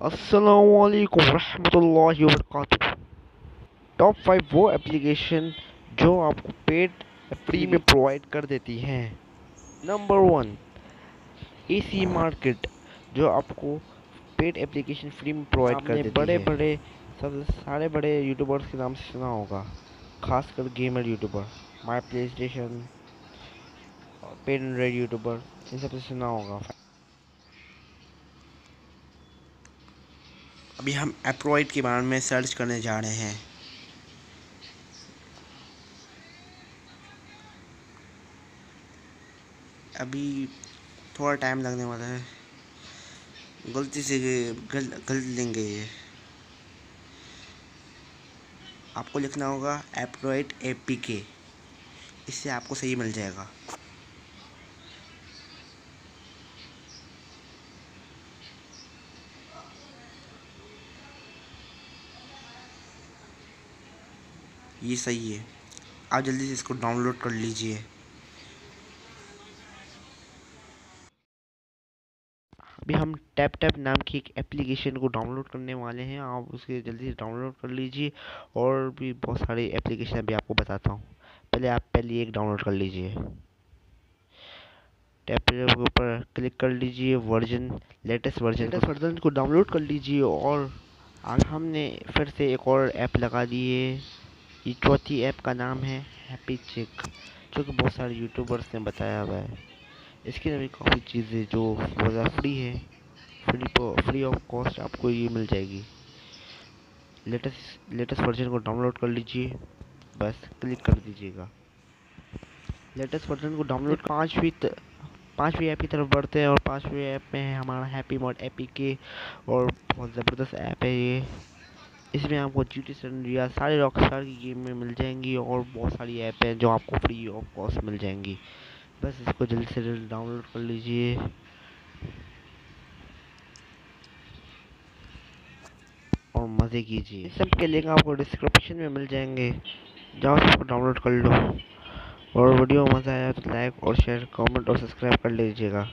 असलकम रहमतुल्लाहि वबरकातुहू टॉप फाइव वो एप्लीकेशन जो आपको पेड फ्री में प्रोवाइड कर देती हैं। Number one A C market जो आपको पेड एप्लीकेशन फ्री में प्रोवाइड कर देती बड़े है। बड़े सब सारे बड़े यूट्यूबर्स के नाम से सुना होगा खासकर gamer YouTuber my PlayStation paid Android YouTuber इन सबसे सुना होगा। अभी हम एप्रोइड के बारे में सर्च करने जा रहे हैं। अभी थोड़ा टाइम लगने वाला है। गलती से गल, गलत लेंगे ये। आपको लिखना होगा एप्रोइड ए पी के इससे आपको सही मिल जाएगा। ये सही है। आप जल्दी से इसको डाउनलोड कर लीजिए। अभी हम टैप टैप नाम की एक एप्लीकेशन को डाउनलोड करने वाले हैं। आप उसके जल्दी से डाउनलोड कर लीजिए और भी बहुत सारी एप्लीकेशन अभी आपको बताता हूँ। पहले आप पहले एक डाउनलोड कर लीजिए। टैप के ऊपर क्लिक कर लीजिए version latest version latest version को डाउनलोड कर लीजिए और आज हमने फिर से एक और ऐप लगा दी है ये चौथी ऐप का नाम है हैप्पी चेक जो कि बहुत सारे यूट्यूबर्स ने बताया हुआ है। इसके अंदर काफ़ी चीज़ें जो ज़्यादा फ्री है फ्री फ्री ऑफ़ कॉस्ट आपको ये मिल जाएगी। लेटेस्ट लेटेस्ट वर्जन को डाउनलोड कर लीजिए, बस क्लिक कर दीजिएगा। लेटेस्ट वर्जन को डाउनलोड पाँचवीं पाँचवीं ऐप की तरफ़ बढ़ते हैं और पाँचवीं ऐप में है हमारा हैप्पी मोड एपी के और बहुत ज़बरदस्त ऐप है ये। इसमें आपको जी टी या सारे रॉकस्टार की गेम में मिल जाएँगी और बहुत सारी ऐप हैं जो आपको फ्री ऑफ़ कॉस्ट मिल जाएँगी। बस इसको जल्दी से जल्दी डाउनलोड कर लीजिए। और मज़े कीजिए। सब के लिंक आपको डिस्क्रिप्शन में मिल जाएँगे। जाओ सबको डाउनलोड कर लो। और वीडियो मज़ा आया तो लाइक और शेयर कमेंट और सब्सक्राइब कर लीजिएगा।